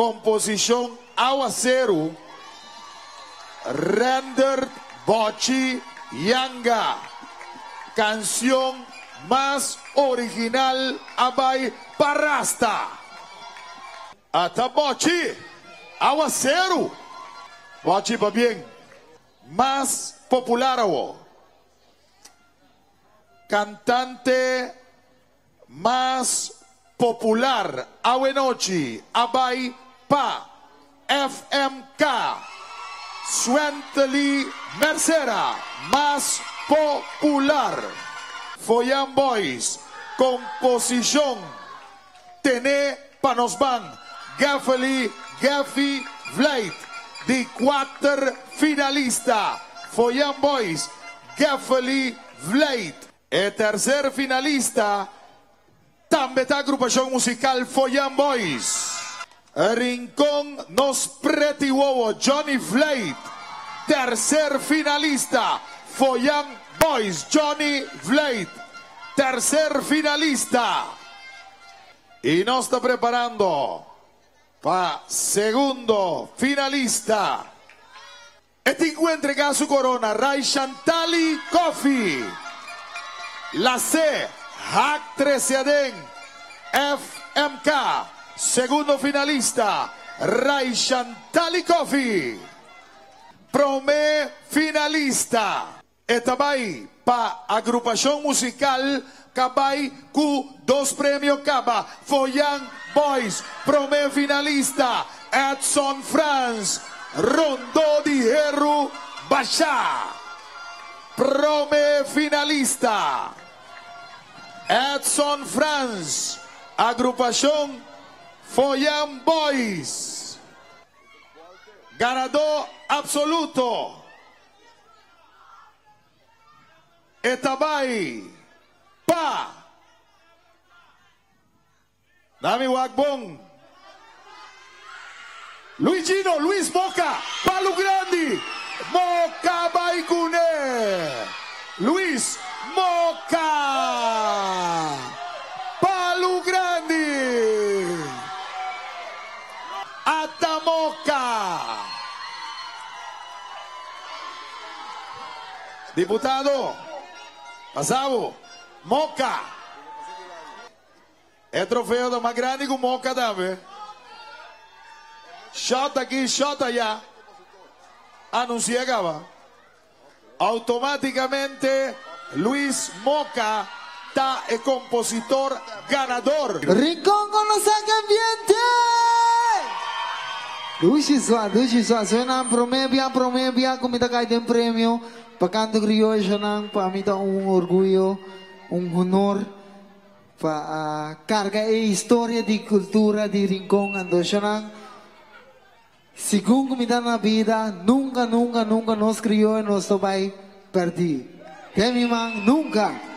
composición Aguacero, Render Bochi Yanga, canción más original Abay Parrasta. Hasta Bochi, Aguacero, Bochi va bien, más popular o cantante más popular Awenochi Abay Pa FMK Swentely Mercera más popular. Foyan Boys composición Tené Panosban Gaffely Gaffy Vlait de cuatro finalista. Foyan Boys Gaffely Vlait el tercer finalista també está agrupación musical Foyan Boys Rincón Nos Pretty Wowo Johnny Vlait tercer finalista Foyan Boys Johnny Vlait tercer finalista. Y nos está preparando para segundo finalista. Este encuentra su corona Ray Chantali Coffee. La C Hack 13 Aden FMK segundo finalista Ray Chantali Coffee Promé finalista. Etabay pa agrupación musical Cabay Q dos premios Caba Foyan Boys. Promé finalista Edson France Rondo di Heru Bachá Prome finalista Edson France Agrupación Foyan Boys. Ganador absoluto. Etabay Pa. Dami Wagbong. Luigino Luis Moca. Palu Grandi. Moca Baikune. Luis Atamoca Diputado Pasavo Moca. É troféu do mais grande que o Moca também Shot aqui, shot allá. Anunciaba automáticamente Luis Moca está compositor ganador. Rincón con los ambiente. Dușizla, não zvenam promebia, promebia, cum ita cai de premio, pe canto griolho, não, para mim tá um orgulho, um honor, para a carga e história de cultura de Rincón Andoxonang. Segundo como está na vida, nunca, nunca, nunca nós criou e nós vai perder. Tem, irmã? Nunca!